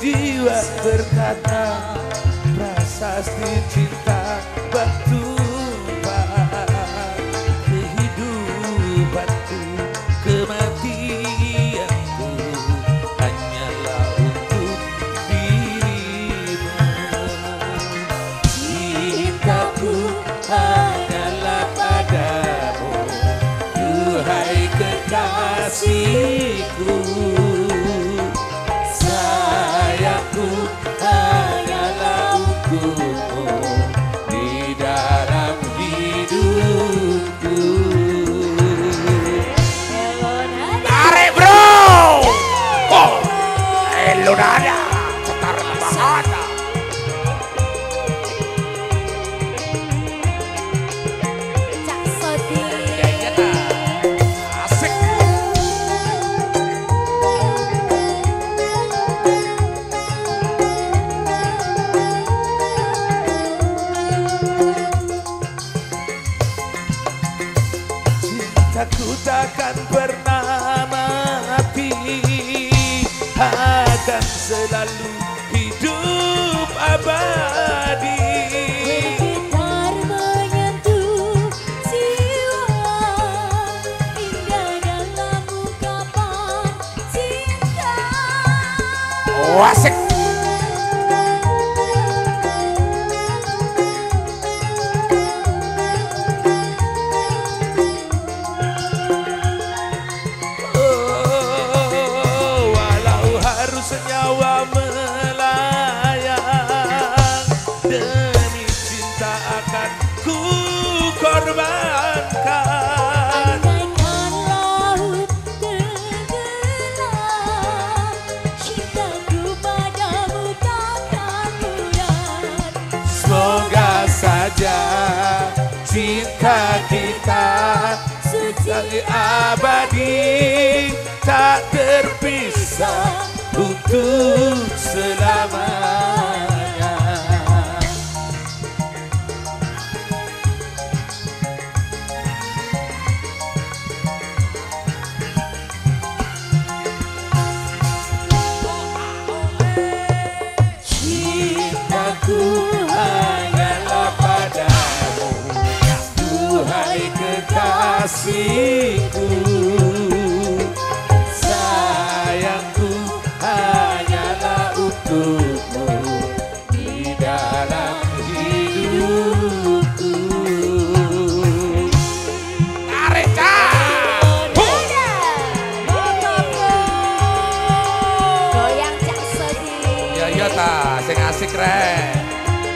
jiwa berkata prasasti cinta batu kehidupanku kematianku hanyalah untuk dirimu. Cintaku hanyalah padamu duhai kekasihku hidup abadi Bergetar menyentuh jiwa. Indah dalam ungkapan cinta. Oh, saja cinta kita suci. abadi kekasihku. Sayangku hanyalah untukmu Di dalam hidupku. Tarik. Goyang Cak Sodi Ya iya ta, sing asik rek.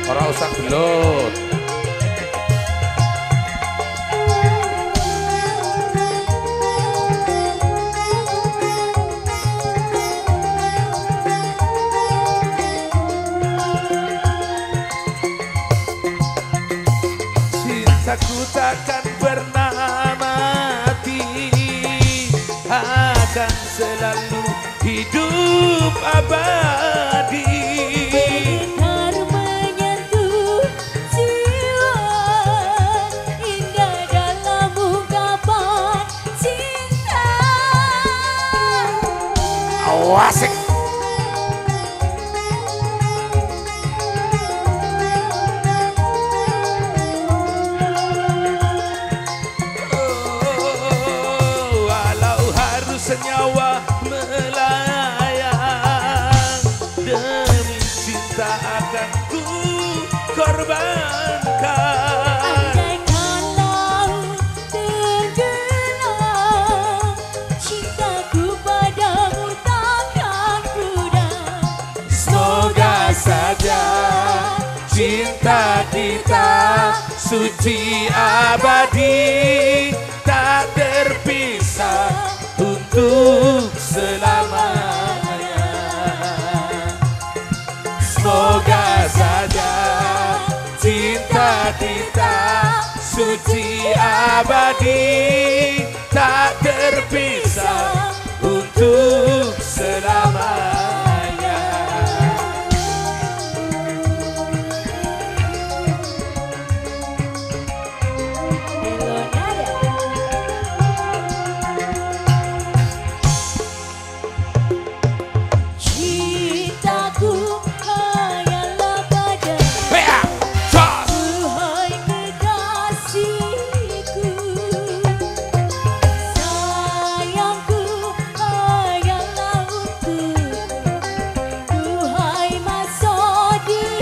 Ora usah gelut abadi Bergetar menyentuh jiwa Indah dalam ungkapan cinta Oh. Oh, Walau harus senyawa saja. Cinta kita suci abadi Tak terpisah untuk selamanya. Semoga saja cinta kita suci abadi Tak terpisah untuk selamanya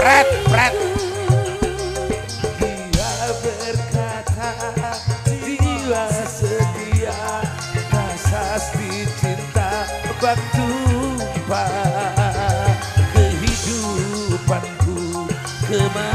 pret pret. Dia berkata dia setia kasasti cinta waktu kehidupanku ke mana